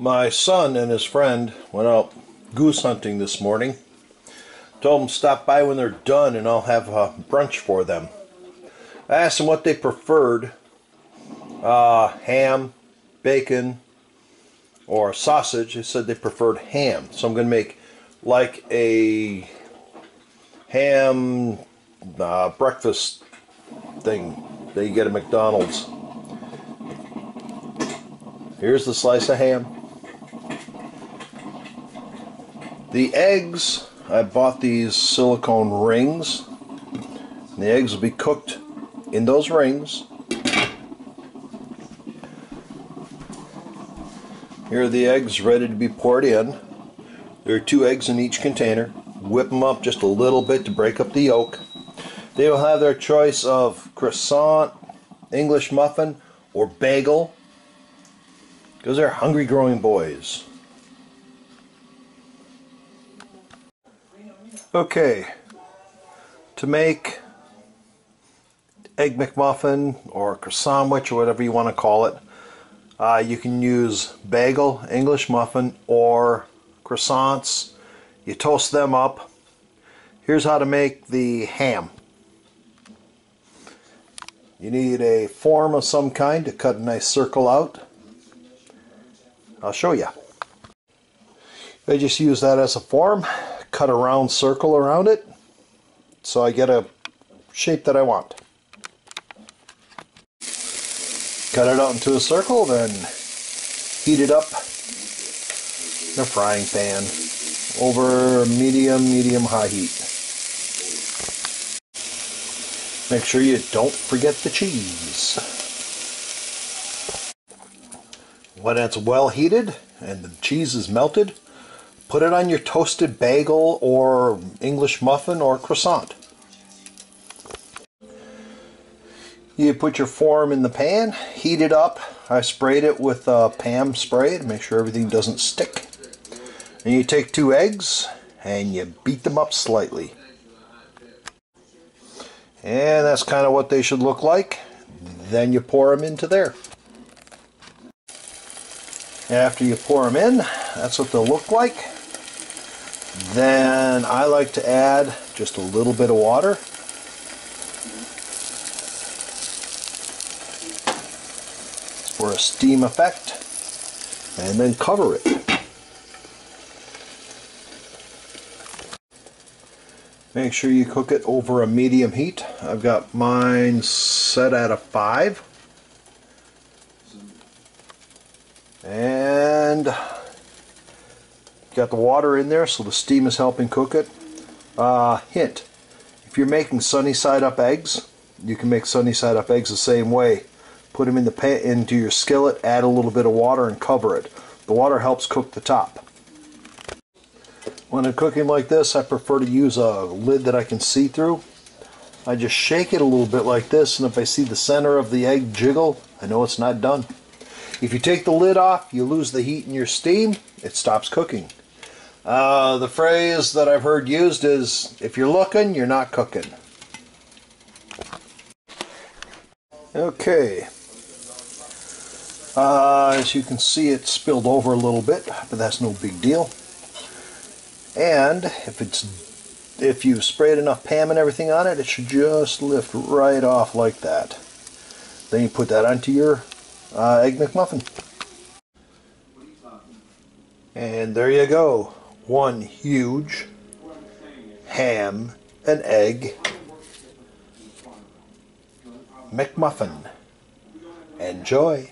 My son and his friend went out goose hunting this morning. Told them stop by when they're done and I'll have a brunch for them. I asked them what they preferred uh, ham, bacon, or sausage. They said they preferred ham. So I'm going to make like a ham uh, breakfast thing that you get at McDonald's. Here's the slice of ham. The eggs, I bought these silicone rings. The eggs will be cooked in those rings. Here are the eggs ready to be poured in. There are two eggs in each container. Whip them up just a little bit to break up the yolk. They will have their choice of croissant, English muffin, or bagel because they're hungry growing boys. Okay, to make Egg McMuffin or croissant or whatever you want to call it, uh, you can use bagel, English muffin, or croissants. You toast them up. Here's how to make the ham. You need a form of some kind to cut a nice circle out. I'll show you. I just use that as a form cut a round circle around it so I get a shape that I want. Cut it out into a circle, then heat it up in a frying pan over medium, medium high heat. Make sure you don't forget the cheese. When it's well heated and the cheese is melted, Put it on your toasted bagel or English muffin or croissant. You put your form in the pan, heat it up. I sprayed it with a Pam spray to make sure everything doesn't stick. And you take two eggs and you beat them up slightly. And that's kind of what they should look like. Then you pour them into there. After you pour them in, that's what they'll look like. Then I like to add just a little bit of water. For a steam effect. And then cover it. Make sure you cook it over a medium heat. I've got mine set at a 5. And Got the water in there so the steam is helping cook it. Uh, hint, if you're making sunny side up eggs, you can make sunny side up eggs the same way. Put them in the pan, into your skillet, add a little bit of water and cover it. The water helps cook the top. When I'm cooking like this, I prefer to use a lid that I can see through. I just shake it a little bit like this, and if I see the center of the egg jiggle, I know it's not done. If you take the lid off, you lose the heat in your steam, it stops cooking. Uh, the phrase that I've heard used is, if you're looking, you're not cooking. Okay. Uh, as you can see, it spilled over a little bit, but that's no big deal. And if it's if you've sprayed enough Pam and everything on it, it should just lift right off like that. Then you put that onto your uh, Egg McMuffin. And there you go one huge ham and egg McMuffin. Enjoy!